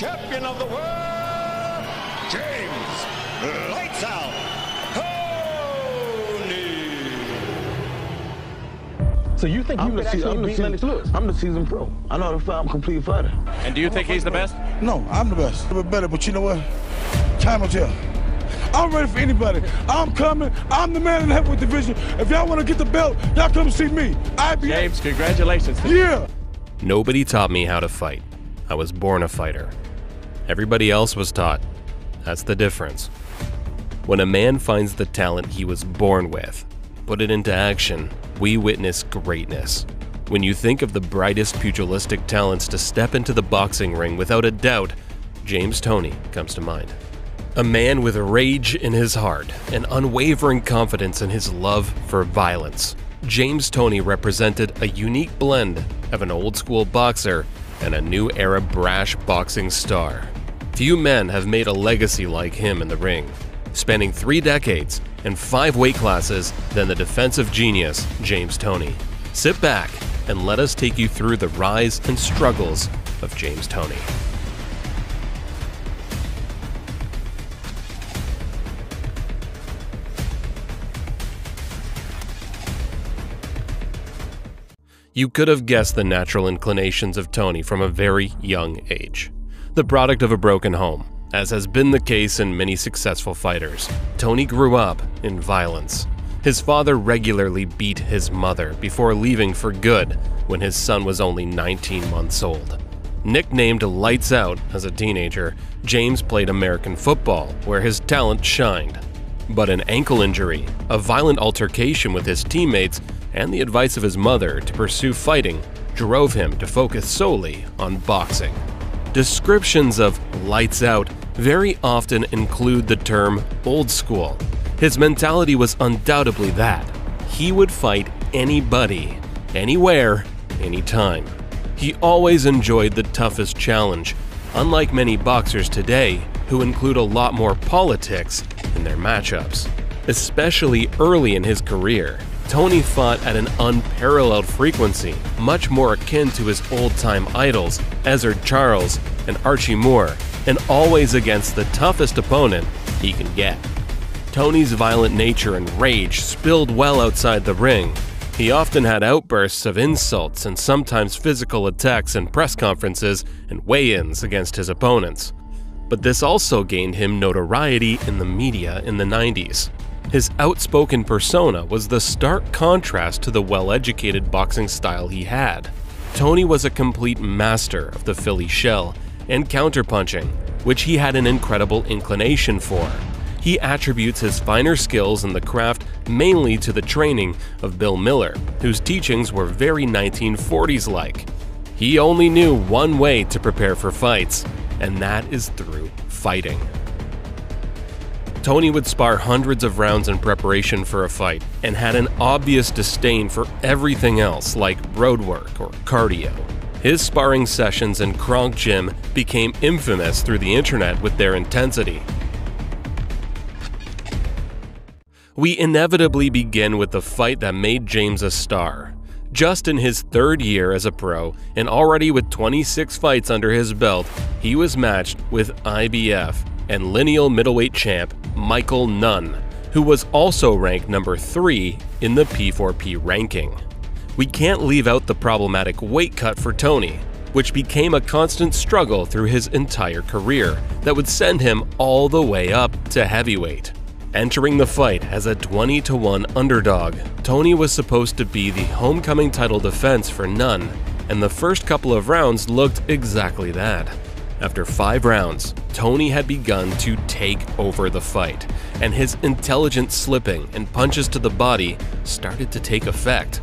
champion of the world, James Lights Out Toney. So you think you I'm could the, se- actually I'm, the beat se- Lennox Lewis? I'm the seasoned pro. I know how to fight. I'm a complete fighter. And do you think he's the best? No, I'm the best. I'm better, but you know what? Time will tell. I'm ready for anybody. I'm coming. I'm the man in the heavyweight division. If y'all want to get the belt, y'all come see me. IBF. James, congratulations. Yeah. Nobody taught me how to fight. I was born a fighter. Everybody else was taught. That's the difference. When a man finds the talent he was born with, put it into action, we witness greatness. When you think of the brightest pugilistic talents to step into the boxing ring without a doubt, James Toney comes to mind. A man with rage in his heart and unwavering confidence in his love for violence. James Toney represented a unique blend of an old school boxer and a new era brash boxing star. Few men have made a legacy like him in the ring, spanning three decades and five weight classes than the defensive genius James Toney. Sit back and let us take you through the rise and struggles of James Toney. You could have guessed the natural inclinations of Toney from a very young age. The product of a broken home, as has been the case in many successful fighters, Toney grew up in violence. His father regularly beat his mother before leaving for good when his son was only 19 months old. Nicknamed Lights Out as a teenager, James played American football, where his talent shined. But an ankle injury, a violent altercation with his teammates, and the advice of his mother to pursue fighting drove him to focus solely on boxing. Descriptions of lights out very often include the term old school. His mentality was undoubtedly that. He would fight anybody, anywhere, anytime. He always enjoyed the toughest challenge, unlike many boxers today who include a lot more politics in their matchups. Especially early in his career, Toney fought at an unparalleled frequency, much more akin to his old time idols, Ezzard Charles and Archie Moore, and always against the toughest opponent he can get. Toney's violent nature and rage spilled well outside the ring. He often had outbursts of insults and sometimes physical attacks in press conferences and weigh ins against his opponents. But this also gained him notoriety in the media in the 90s. His outspoken persona was the stark contrast to the well educated boxing style he had. Toney was a complete master of the Philly shell and counterpunching, which he had an incredible inclination for. He attributes his finer skills in the craft mainly to the training of Bill Miller, whose teachings were very 1940s like. He only knew one way to prepare for fights, and that is through fighting. Toney would spar hundreds of rounds in preparation for a fight and had an obvious disdain for everything else like road work or cardio. His sparring sessions in Kronk Gym became infamous through the internet with their intensity. We inevitably begin with the fight that made James a star. Just in his third year as a pro, and already with 26 fights under his belt, he was matched with IBF and lineal middleweight champ Michael Nunn, who was also ranked number 3 in the P4P ranking. We can't leave out the problematic weight cut for Toney, which became a constant struggle through his entire career that would send him all the way up to heavyweight. Entering the fight as a 20 to 1 underdog, Toney was supposed to be the homecoming title defense for Nunn, and the first couple of rounds looked exactly that. After five rounds, Toney had begun to take over the fight, and his intelligent slipping and punches to the body started to take effect.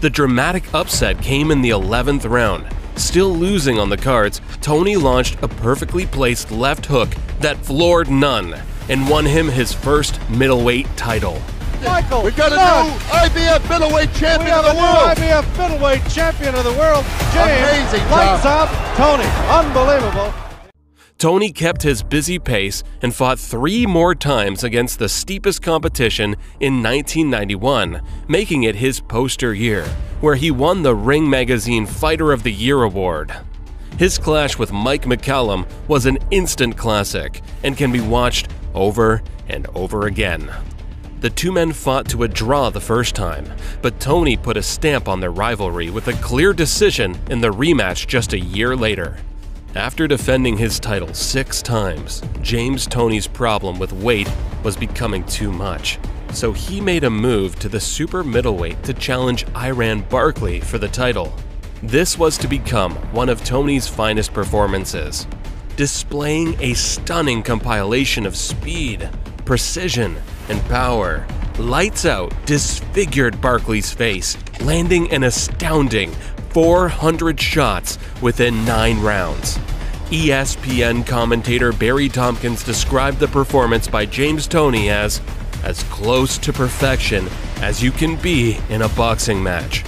The dramatic upset came in the 11th round. Still losing on the cards, Toney launched a perfectly placed left hook that floored Nunn and won him his first middleweight title. Michael, we've got a Nunn. new IBF middleweight We champion have of a the new world. IBF middleweight champion of the world, James. Amazing, Tom. Lights up, Toney. Unbelievable. Toney kept his busy pace and fought three more times against the steepest competition in 1991, making it his poster year, where he won the Ring Magazine Fighter of the Year award. His clash with Mike McCallum was an instant classic and can be watched over and over again. The two men fought to a draw the first time, but Toney put a stamp on their rivalry with a clear decision in the rematch just a year later. After defending his title six times, James Toney's problem with weight was becoming too much. So he made a move to the super middleweight to challenge Iran Barkley for the title. This was to become one of Toney's finest performances, displaying a stunning compilation of speed, precision, and power. Lights Out disfigured Barkley's face, landing an astounding 400 shots within nine rounds. ESPN commentator Barry Tompkins described the performance by James Toney as as close to perfection as you can be in a boxing match.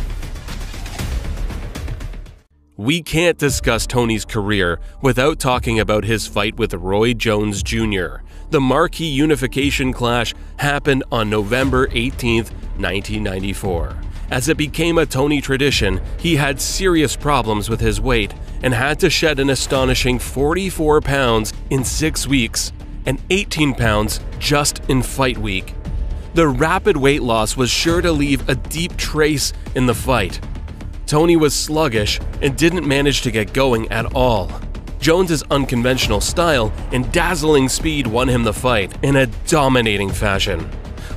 We can't discuss Toney's career without talking about his fight with Roy Jones Jr. The marquee unification clash happened on November 18, 1994. As it became a Toney tradition, he had serious problems with his weight and had to shed an astonishing 44 pounds in six weeks and 18 pounds just in fight week. The rapid weight loss was sure to leave a deep trace in the fight. Toney was sluggish and didn't manage to get going at all. Jones's unconventional style and dazzling speed won him the fight in a dominating fashion,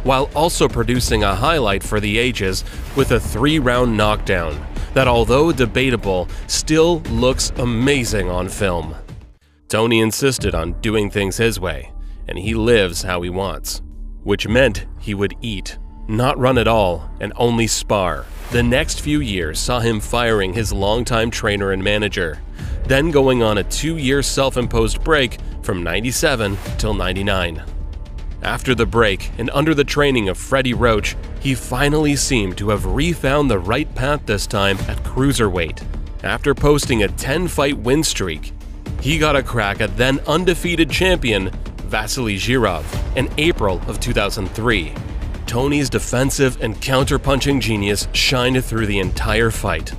while also producing a highlight for the ages with a three round knockdown that, although debatable, still looks amazing on film. Toney insisted on doing things his way, and he lives how he wants, which meant he would eat, not run at all, and only spar. The next few years saw him firing his longtime trainer and manager, then going on a two year self imposed break from 97 till 99. After the break and under the training of Freddie Roach, he finally seemed to have refound the right path this time at cruiserweight. After posting a 10 fight win streak, he got a crack at then undefeated champion Vasily Jirov in April of 2003. Toney's defensive and counterpunching genius shined through the entire fight.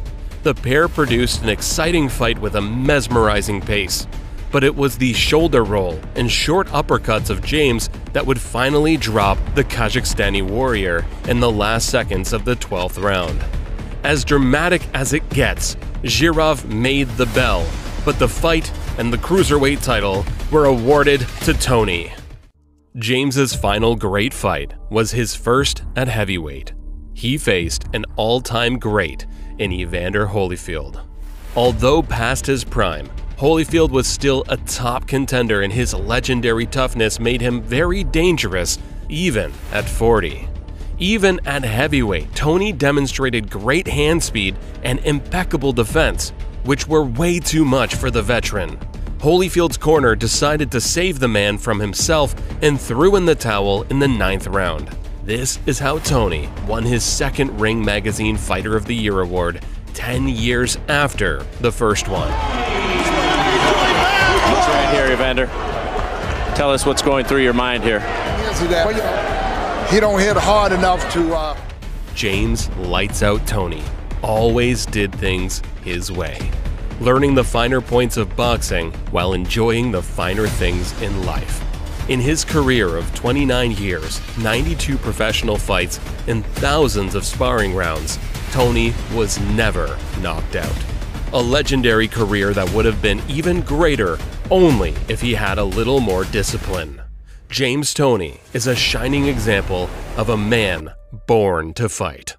The pair produced an exciting fight with a mesmerizing pace, but it was the shoulder roll and short uppercuts of James that would finally drop the Kazakhstani warrior in the last seconds of the 12th round. As dramatic as it gets, Jirov made the bell, but the fight and the cruiserweight title were awarded to Toney. James's final great fight was his first at heavyweight. He faced an all-time great in Evander Holyfield. Although past his prime, Holyfield was still a top contender and his legendary toughness made him very dangerous even at 40. Even at heavyweight, Toney demonstrated great hand speed and impeccable defense, which were way too much for the veteran. Holyfield's corner decided to save the man from himself and threw in the towel in the ninth round. This is how Toney won his second Ring Magazine Fighter of the Year award 10 years after the first one. What's right here, Evander? Tell us what's going through your mind here. is that he don't hit hard enough to. Uh, James Lights Out Toney always did things his way, learning the finer points of boxing while enjoying the finer things in life. In his career of 29 years, 92 professional fights, and thousands of sparring rounds, Toney was never knocked out. A legendary career that would have been even greater only if he had a little more discipline. James Toney is a shining example of a man born to fight.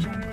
Jack.